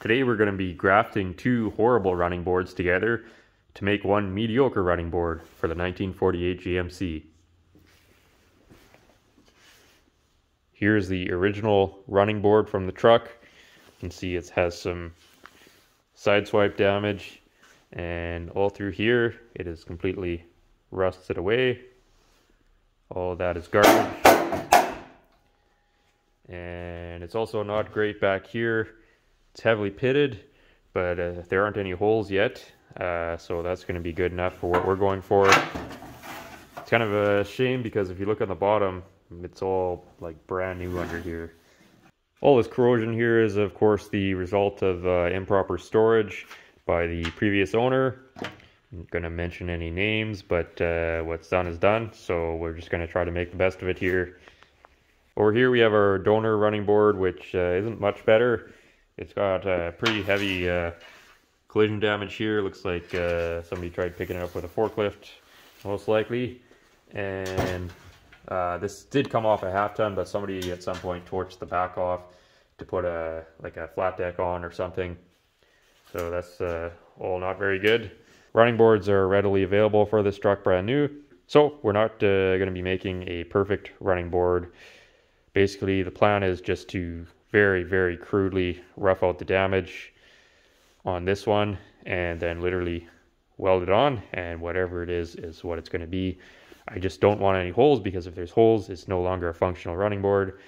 Today we're going to be grafting two horrible running boards together to make one mediocre running board for the 1948 GMC. Here's the original running board from the truck. You can see it has some sideswipe damage and all through here it is completely rusted away. All that is garbage. And it's also not great back here it's heavily pitted, but uh, there aren't any holes yet, uh, so that's going to be good enough for what we're going for. It's kind of a shame because if you look on the bottom, it's all like brand new under here. All this corrosion here is of course the result of uh, improper storage by the previous owner. I'm going to mention any names, but uh, what's done is done, so we're just going to try to make the best of it here. Over here we have our donor running board, which uh, isn't much better. It's got uh, pretty heavy uh, collision damage here. Looks like uh, somebody tried picking it up with a forklift, most likely. And uh, this did come off a half ton, but somebody at some point torched the back off to put a like a flat deck on or something. So that's uh, all not very good. Running boards are readily available for this truck brand new. So we're not going to be making a perfect running board. Basically, the plan is just to very, very crudely rough out the damage on this one and then literally weld it on and whatever it is is what it's going to be. I just don't want any holes because if there's holes, it's no longer a functional running board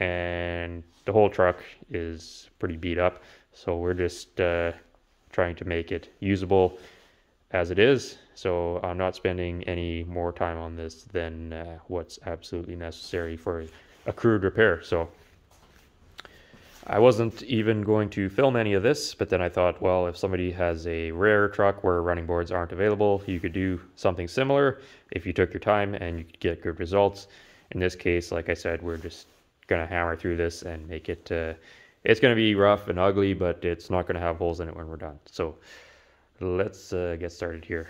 and the whole truck is pretty beat up. So we're just uh, trying to make it usable as it is. So I'm not spending any more time on this than uh, what's absolutely necessary for a crude repair. So I wasn't even going to film any of this, but then I thought, well, if somebody has a rare truck where running boards aren't available, you could do something similar if you took your time and you could get good results. In this case, like I said, we're just going to hammer through this and make it, uh, it's going to be rough and ugly, but it's not going to have holes in it when we're done. So let's uh, get started here.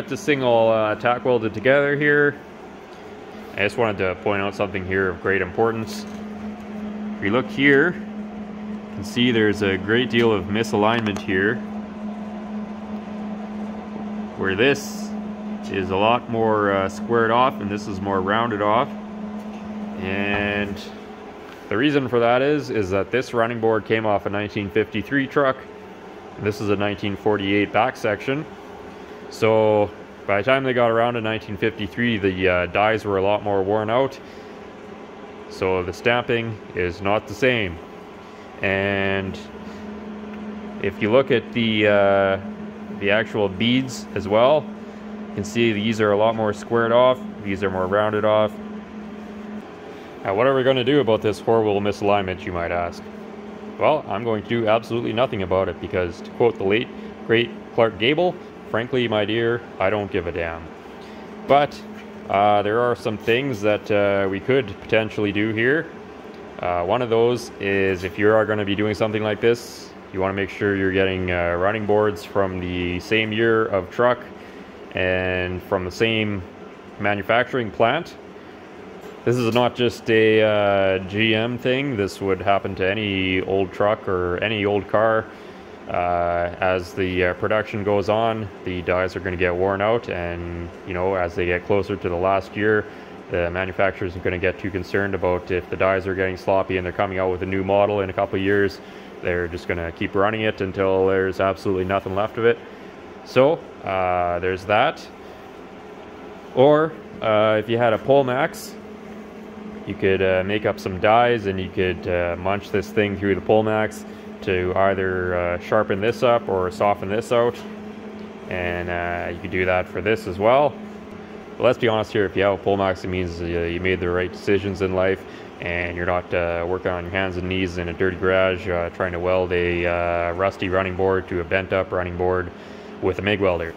Got this thing all uh, tack welded together here. I just wanted to point out something here of great importance. If you look here, you can see there's a great deal of misalignment here. Where this is a lot more uh, squared off and this is more rounded off. And the reason for that is, is that this running board came off a 1953 truck. this is a 1948 back section. So by the time they got around to 1953, the uh, dies were a lot more worn out. So the stamping is not the same. And if you look at the uh, the actual beads as well, you can see these are a lot more squared off. These are more rounded off. Now, what are we going to do about this horrible misalignment, you might ask? Well, I'm going to do absolutely nothing about it because, to quote the late, great Clark Gable, frankly, my dear, I don't give a damn. But uh, there are some things that uh, we could potentially do here. Uh, one of those is if you are going to be doing something like this, you want to make sure you're getting uh, running boards from the same year of truck and from the same manufacturing plant this is not just a uh, GM thing. This would happen to any old truck or any old car. Uh, as the uh, production goes on, the dies are going to get worn out, and you know, as they get closer to the last year, the manufacturers are going to get too concerned about if the dies are getting sloppy and they're coming out with a new model in a couple years. They're just going to keep running it until there's absolutely nothing left of it. So uh, there's that. Or uh, if you had a Pullmax, you could uh, make up some dies and you could uh, munch this thing through the Pullmax to either uh, sharpen this up or soften this out. And uh, you could do that for this as well. But let's be honest here, if you have a Pullmax, it means you made the right decisions in life and you're not uh, working on your hands and knees in a dirty garage uh, trying to weld a rusty running board to a bent up running board with a MIG welder.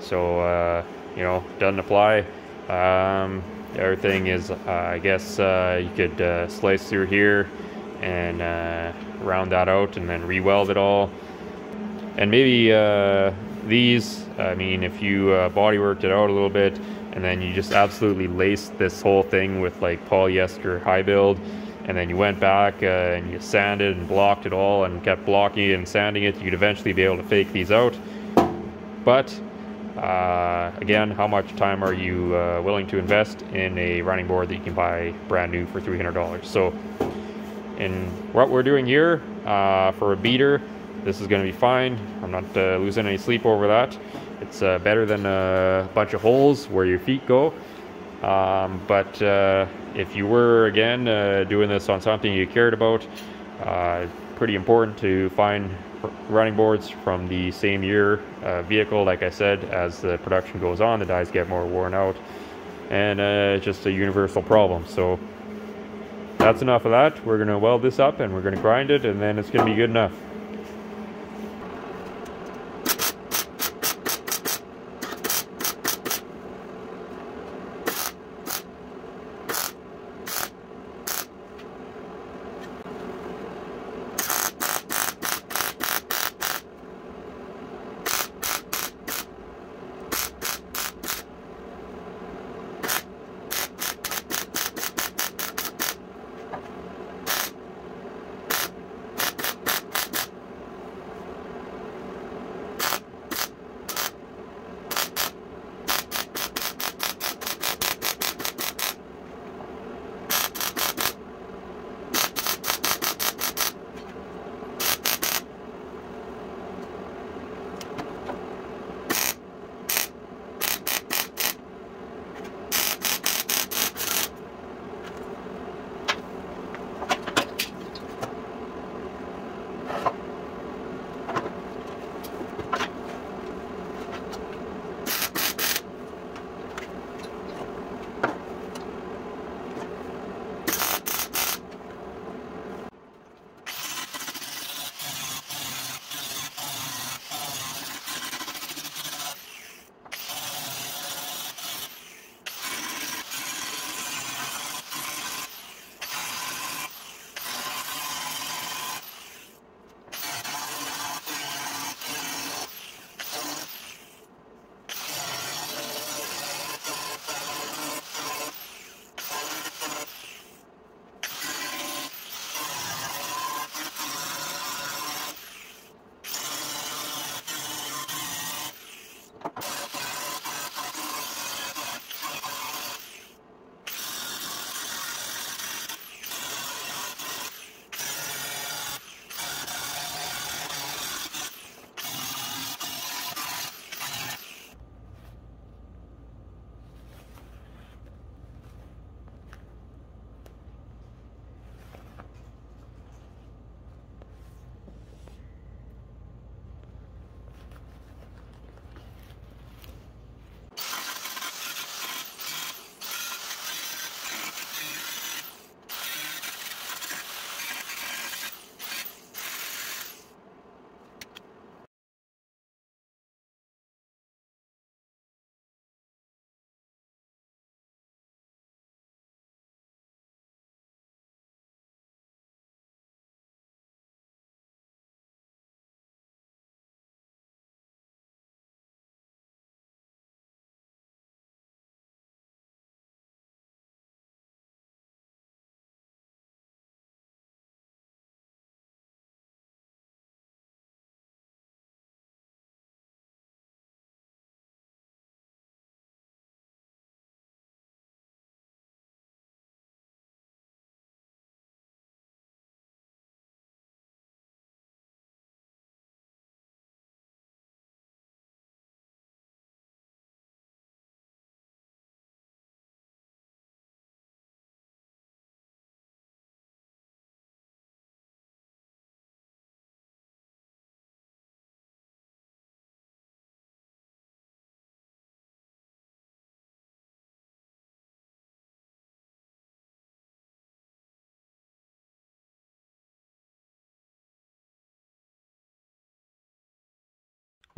So, you know, doesn't apply. Um, thing is, uh, I guess uh, you could uh, slice through here and uh, round that out and then re-weld it all. And maybe uh, these, I mean, if you uh, body worked it out a little bit and then you just absolutely laced this whole thing with like polyester high build and then you went back and you sanded and blocked it all and kept blocking and sanding it, you'd eventually be able to fake these out. But uh, again, how much time are you uh, willing to invest in a running board that you can buy brand new for $300? So, in what we're doing here uh, for a beater, this is going to be fine. I'm not uh, losing any sleep over that. It's uh, better than a bunch of holes where your feet go. Um, but uh, if you were again doing this on something you cared about, pretty important to find running boards from the same year uh, vehicle. Like I said, as the production goes on, the dies get more worn out, and uh, it's just a universal problem. So that's enough of that. We're gonna weld this up and we're gonna grind it, and then it's gonna be good enough.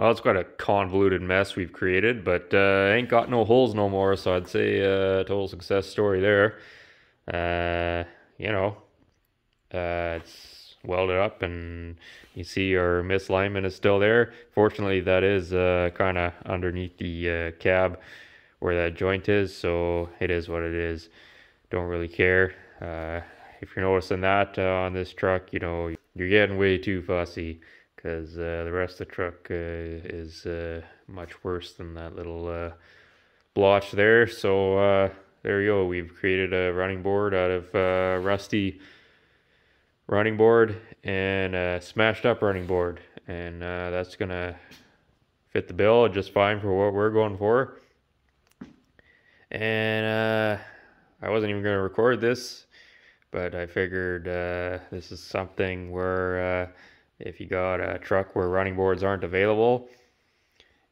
Well, it's quite a convoluted mess we've created, but uh, ain't got no holes no more, so I'd say uh, total success story there. Uh, you know, uh, it's welded up and you see our misalignment is still there. Fortunately, that is uh, kind of underneath the uh, cab where that joint is, so it is what it is. Don't really care. Uh, if you're noticing that uh, on this truck, you know, you're getting way too fussy because uh, the rest of the truck uh, is uh, much worse than that little uh, blotch there. So uh, there you go. We've created a running board out of uh, rusty running board and a smashed up running board, and that's gonna fit the bill just fine for what we're going for. And I wasn't even gonna record this, but I figured this is something where if you got a truck where running boards aren't available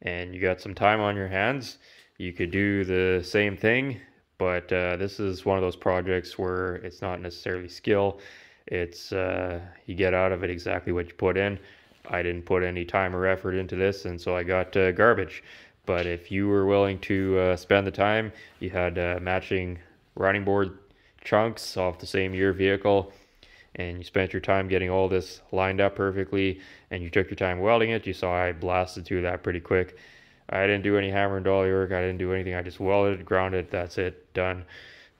and you got some time on your hands, you could do the same thing. But uh, this is one of those projects where it's not necessarily skill. It's uh, you get out of it exactly what you put in. I didn't put any time or effort into this, and so I got uh, garbage. But if you were willing to uh, spend the time, you had uh, matching running board chunks off the same year vehicle and you spent your time getting all this lined up perfectly and you took your time welding it, you saw I blasted through that pretty quick. I didn't do any hammer and dolly work. I didn't do anything. I just welded, grounded. That's it, done.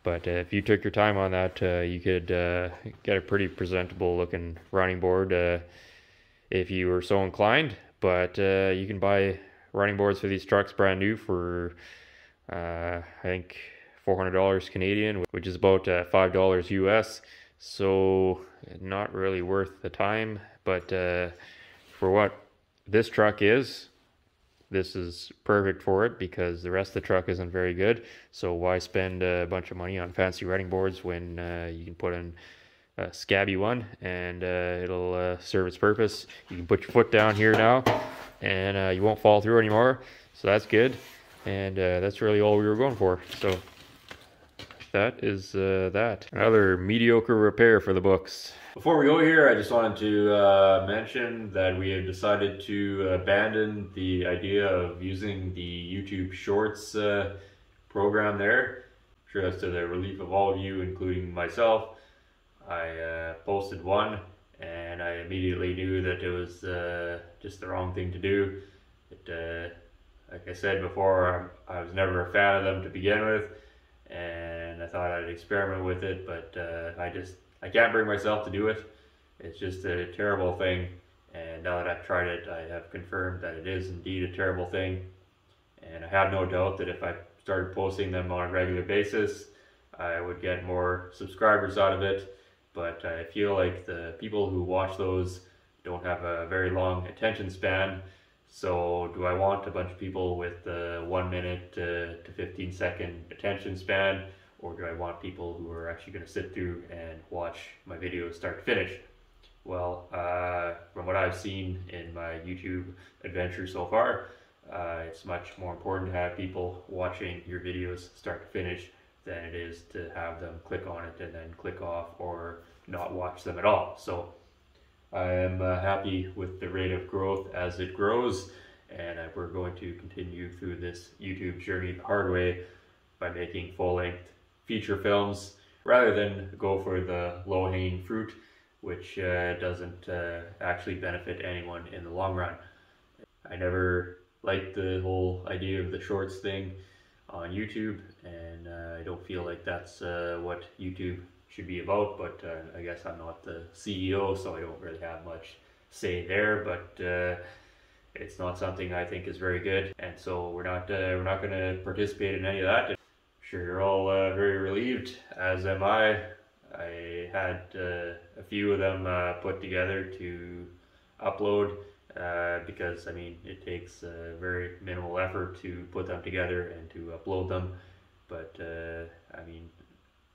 But uh, if you took your time on that, uh, you could uh, get a pretty presentable looking running board uh, if you were so inclined. But uh, you can buy running boards for these trucks brand new for uh, I think $400 Canadian, which is about $5 US. So not really worth the time, but uh, for what this truck is, this is perfect for it because the rest of the truck isn't very good. So why spend a bunch of money on fancy running boards when uh, you can put in a scabby one and uh, it'll uh, serve its purpose. You can put your foot down here now and uh, you won't fall through anymore. So that's good. And uh, that's really all we were going for. So that is uh, that. Another mediocre repair for the books. Before we go here, I just wanted to uh, mention that we have decided to abandon the idea of using the YouTube Shorts uh, program there. I'm sure that's to the relief of all of you, including myself. I uh, posted one and I immediately knew that it was uh, just the wrong thing to do. It, uh, like I said before, I was never a fan of them to begin with and I thought I'd experiment with it, but uh, I just I can't bring myself to do it. It's just a terrible thing, and now that I've tried it, I have confirmed that it is indeed a terrible thing. And I have no doubt that if I started posting them on a regular basis, I would get more subscribers out of it. But I feel like the people who watch those don't have a very long attention span so do I want a bunch of people with uh, one minute to, to 15 second attention span or do I want people who are actually going to sit through and watch my videos start to finish? Well, uh, from what I've seen in my YouTube adventure so far, uh, it's much more important to have people watching your videos start to finish than it is to have them click on it and then click off or not watch them at all. So I am uh, happy with the rate of growth as it grows, and we're going to continue through this YouTube journey the hard way by making full-length feature films rather than go for the low-hanging fruit, which uh, doesn't uh, actually benefit anyone in the long run. I never liked the whole idea of the shorts thing on YouTube, and uh, I don't feel like that's uh, what YouTube should be about, but uh, I guess I'm not the CEO, so I don't really have much say there. But uh, it's not something I think is very good, and so we're not we're not going to participate in any of that. Sure you're all uh, very relieved, as am I. I had uh, a few of them uh, put together to upload because I mean it takes very minimal effort to put them together and to upload them. But I mean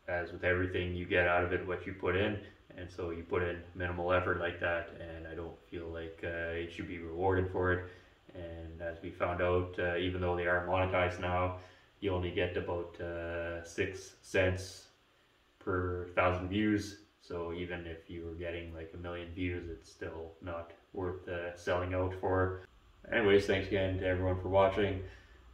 as with everything, you get out of it what you put in, and so you put in minimal effort like that, and I don't feel like uh, it should be rewarded for it. And as we found out, uh, even though they are monetized now, you only get about uh, six cents per thousand views. So even if you were getting like a million views, it's still not worth uh, selling out for. anyways, thanks again to everyone for watching.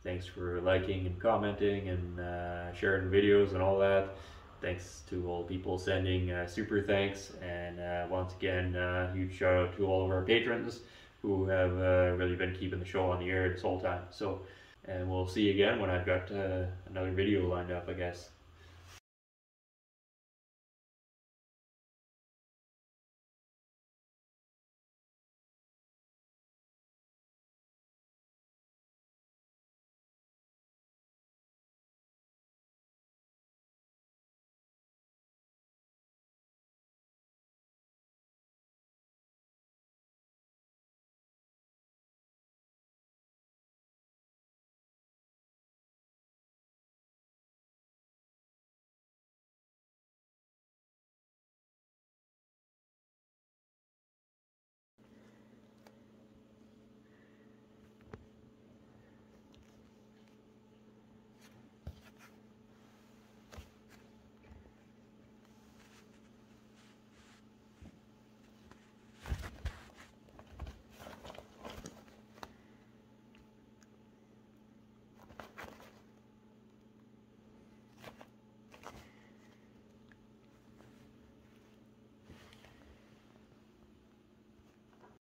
Thanks for liking and commenting and uh, sharing videos and all that. Thanks to all people sending uh, super thanks. And uh, once again, uh, huge shout out to all of our patrons who have uh, really been keeping the show on the air this whole time. So, and we'll see you again when I've got uh, another video lined up, I guess.